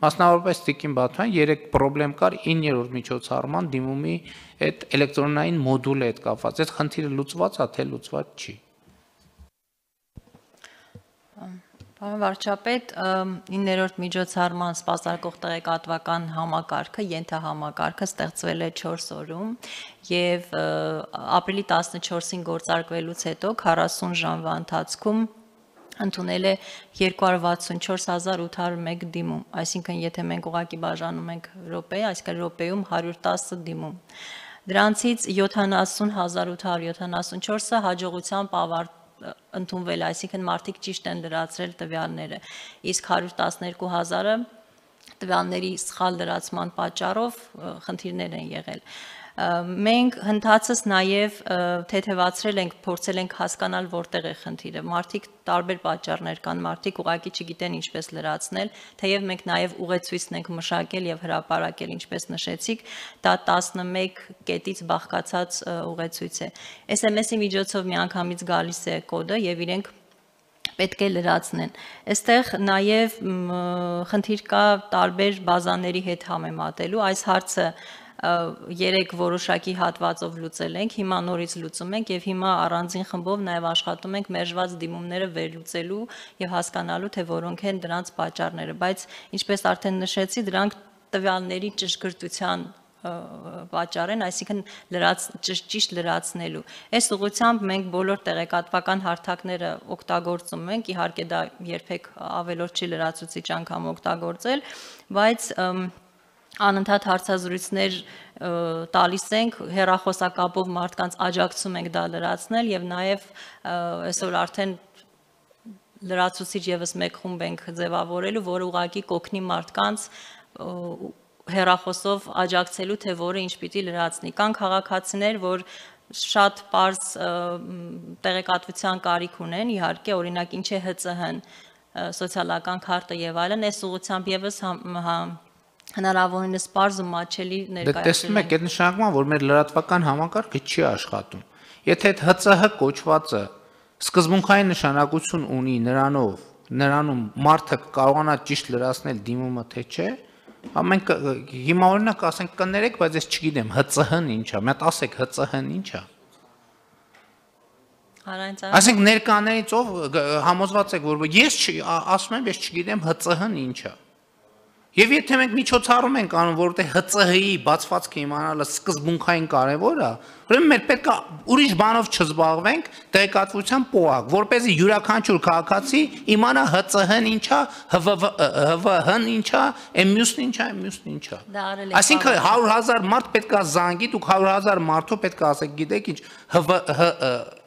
Մասնավորապես Տիկին Բաթյան երեք խնդրեմ կար 9-րդ միջոցառման դիմումի այդ էլեկտրոնային մոդուլը հետ կապված։ Այդ խնդիրը լուծված է, թե լուծված չի։ Պարոն վարչապետ, 9-րդ միջոցառման սպասարկող տեղեկատվական համակարգը, ենթահամակարգը ստեղծվել է 4 օրում եւ ապրիլի 14-ին գործարկվելուց հետո 40 ժամվա ընթացքում ընդունել է 264801 դիմում, այսինքն եթե մենք ուղակի բաժանում ենք րոպե, այսինքն րոպեում 110 դիմում։ Դրանցից 70874-ը հաջողությամբ ավարտ ընդունվել, այսինքն մարդիկ ճիշտ են լրացրել տվյալները, իսկ 112000-ը տվյալների սխալ լրացման պատճառով խնդիրներ են եղել։ Մենք հնդածս նաև թեթևացրել ենք, փորձել ենք հասկանալ որտեղ է խնդիրը։ Մարդիկ տարբեր պատճառներ կան, մարդիկ ուղակի չգիտեն ինչպես լրացնել, թեև մենք նաև ուղեցույցն ենք մշակել եւ հրապարակել, ինչպես նշեցիք, դա 11 կետից բաղկացած ուղեցույց է։ SMS-ի միջոցով միանգամից գալիս է կոդը եւ իրենք պետք է լրացնեն։ Այստեղ նաև խնդիր կա տարբեր բազաների հետ համեմատելու։ Այս հարցը երեք որոշակի հատվածով լուծել ենք, հիմա նորից լուծում ենք եւ հիմա առանձին խմբով նաեւ աշխատում ենք մերժված դիմումները վերլուծելու եւ հասկանալու թե որոնք են դրանց պատճառները, բայց ինչպես արդեն նշեցի, դրանք տվյալների ճշգրտության պատճառ են, այսինքն լրաց ճիշտ լրացնելու։ Այս ուղղությամբ մենք բոլոր տեղեկատվական հարթակները օգտագործում ենք, իհարկե դա երբեք ավելորդ չի լրացուցիչ անգամ օգտագործել, բայց և, անընդհատ հարցազրույցներ տալիս ենք, հերախոսակապով մարդկանց աջակցում ենք դա լրացնել եւ նաեւ այսօր արդեն լրացուցիչ եւս մեկ խումբ ենք ձևավորելու, որը ուղակի կօգնի մարդկանց հերախոսով աջակցելու, թե որը ինչ պիտի լրացնի։ Կան քաղաքացիներ, որ շատ པարզ տեղեկատվության կարիք ունեն, իհարկե, օրինակ ինչ է ՀՑՀ-ն, սոցիալական քարտը եւ այլն, այս ուղղությամբ եւս համ, համ հնարավորինս པարզ ու մաչելի ներկայացնել։ Դե տեսնում եք, այդ նշանակում է, որ մեր լրատվական համակարգը չի աշխատում։ Եթե այդ ՀՑՀ կոչվածը սկզբունքային նշանակություն ունի նրանով, նրանում մարդը կարողանա ճիշտ լրացնել դիմումը թե չէ, ամենք հիմա օրինակ ասենք կներեք, բայց ես չգիտեմ ՀՑՀ-ն ինչ է, մատ ասեք ՀՑՀ-ն ինչ է։ Այսինքն ներկաներից ով համոզված եք, որ ես ասում եմ, ես չգիտեմ ՀՑՀ-ն ինչ է։ Եվ եթե մենք միջոցառում ենք անում, որովհետեւ ՀՑՀ-ի բացվածքը իմանալը սկզբունքային կարևոր է, ուրեմն մեր պետք է ուրիշ բանով չզբաղվենք, տեղեկատվության պոակ, որ เป զի յուրաքանչյուր քաղաքացի իմանա ՀՑՀ-ն ինչա, ՀՎՀ-ն ինչա, մյուսն ինչա, մյուսն ինչա։ Այսինքն 100.000 մարդ պետք է զանգի, դուք 100.000 մարդու պետք է ասեք, գիտեք ինչ, ՀՎՀ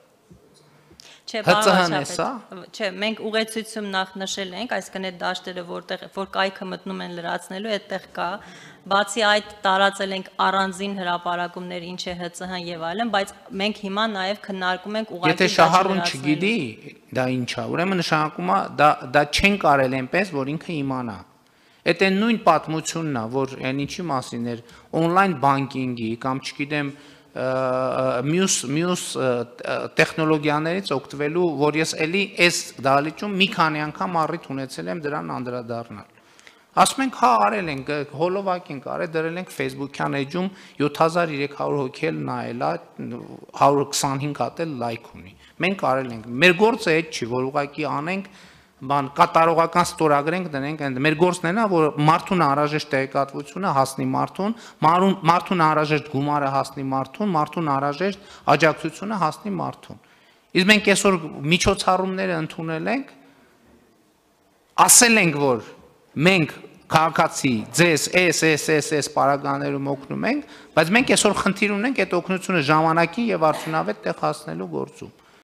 Չէ, բառացիա։ Չէ, մենք ուղեցույցում նախ նշել ենք, այսինքն այդ դաշտերը, որտեղ որ կայքը մտնում են լրացնելու, այդտեղ կա։ Բացի այդ տարածել ենք առանձին հրաապարակումներ, ինչ է ՀՑՀ եւ այլն, բայց մենք հիմա նաեւ քննարկում ենք ուղղակի Եթե շահառուն չգիտի, դա ինչ է, ուրեմն նշանակում է դա դա չեն կարել այնպես, որ ինքը իմանա։ Այդ այն նույն պատմությունն է, որ այն ինչի մասին էր on-line banking-ի կամ չգիտեմ, մյուս մյուս տեխնոլոգիաներից օգտվելու, որ ես էլի այս դահլիճում մի քանի անգամ առիթ ունեցել եմ դրան անդրադառնալ։ Ասում ենք, հա, արել ենք, հոլովակ ենք արել, դրել ենք Facebook-յան էջում 7300 հոգի էլ նայել, 125 հատ էլ լայք ունի։ Մենք արել ենք։ Մեր գործը այդ չի, որ ուղղակի անենք բան կատարողական ստորագրենք դնենք այնդ մեր գործն է նա որ մարդուն անհրաժեշտ տեղեկատվությունը հասնի մարդուն մարդուն անհրաժեշտ գումարը հասնի մարդուն մարդուն անհրաժեշտ աջակցությունը հասնի մարդուն իսկ մենք այսօր միջոցառումները ընդունել ենք ասել ենք որ մենք քաղաքացի ձեզ էս էս էս էս պարագաներում օգնում ենք բայց մենք այսօր խնդիր ունենք այդ օգնությունը ժամանակին եւ արդյունավետ տեղ հասնելու գործում